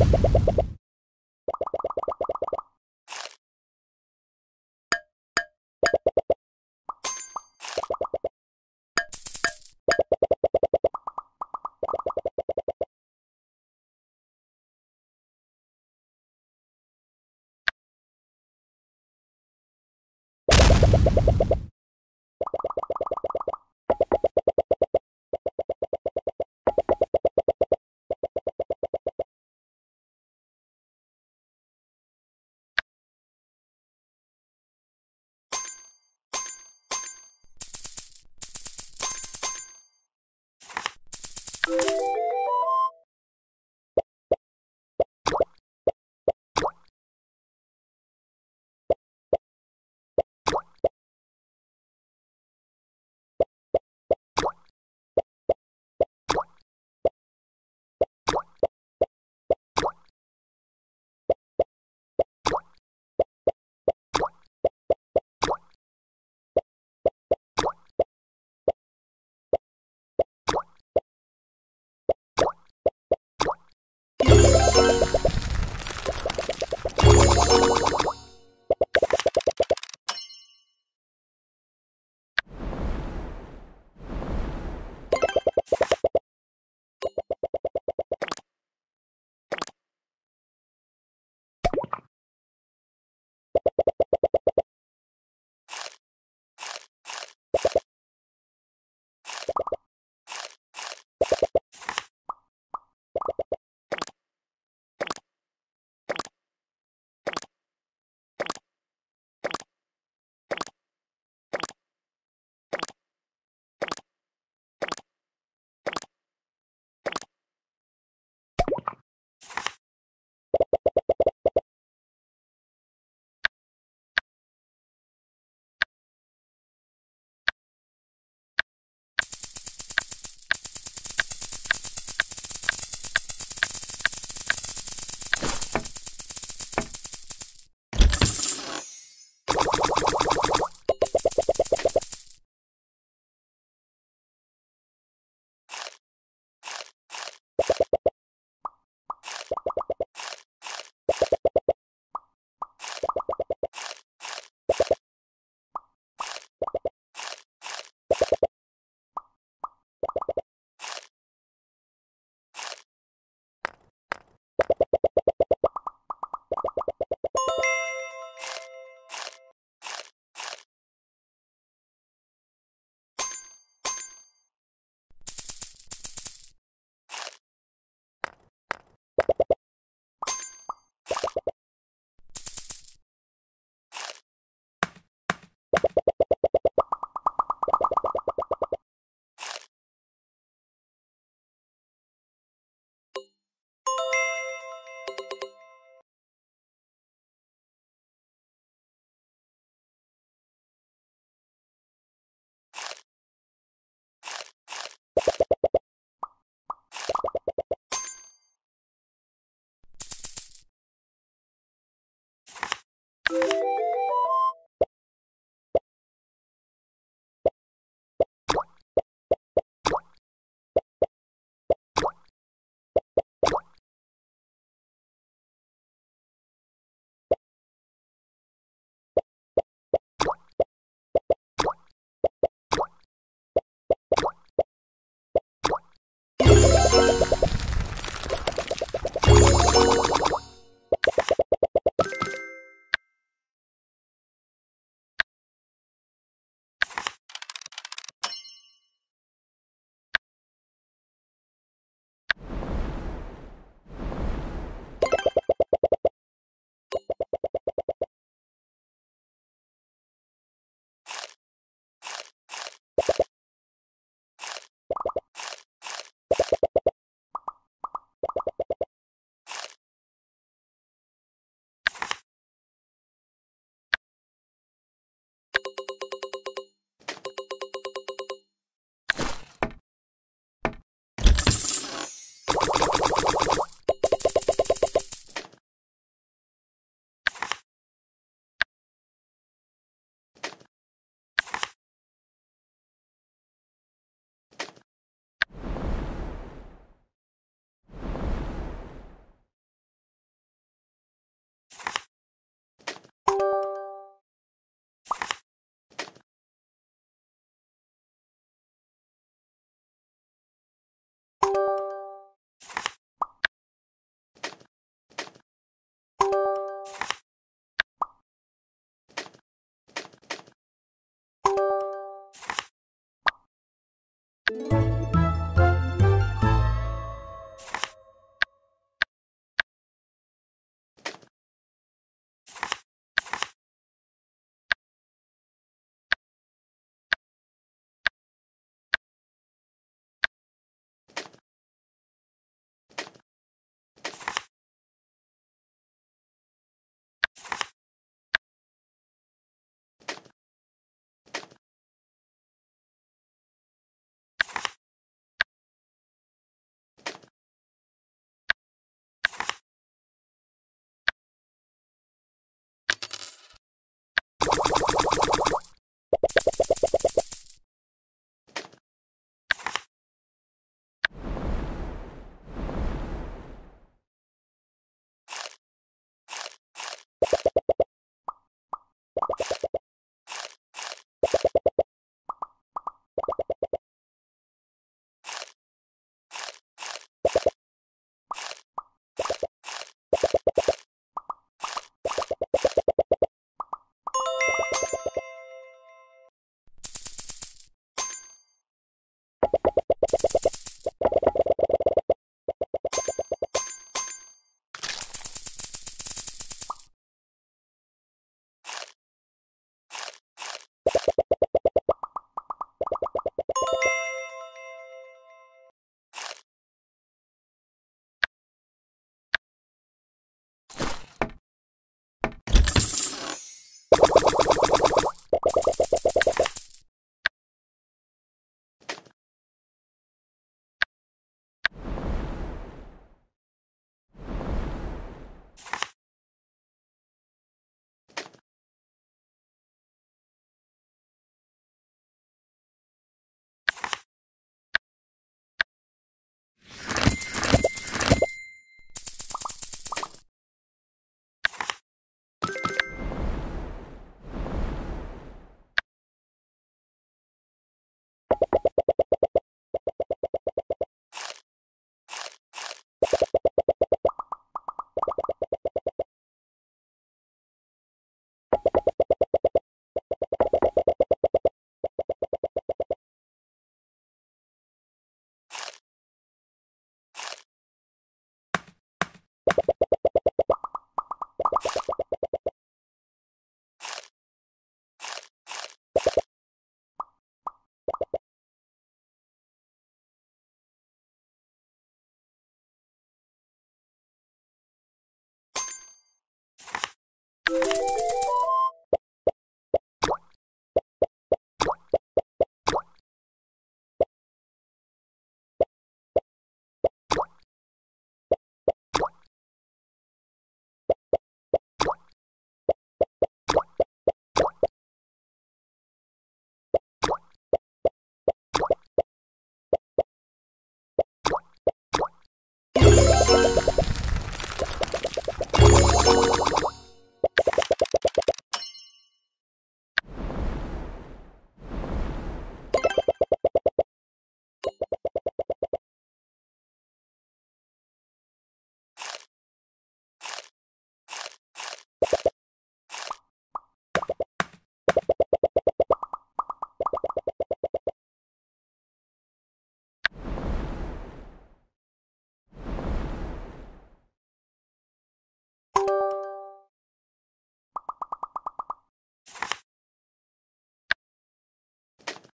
you you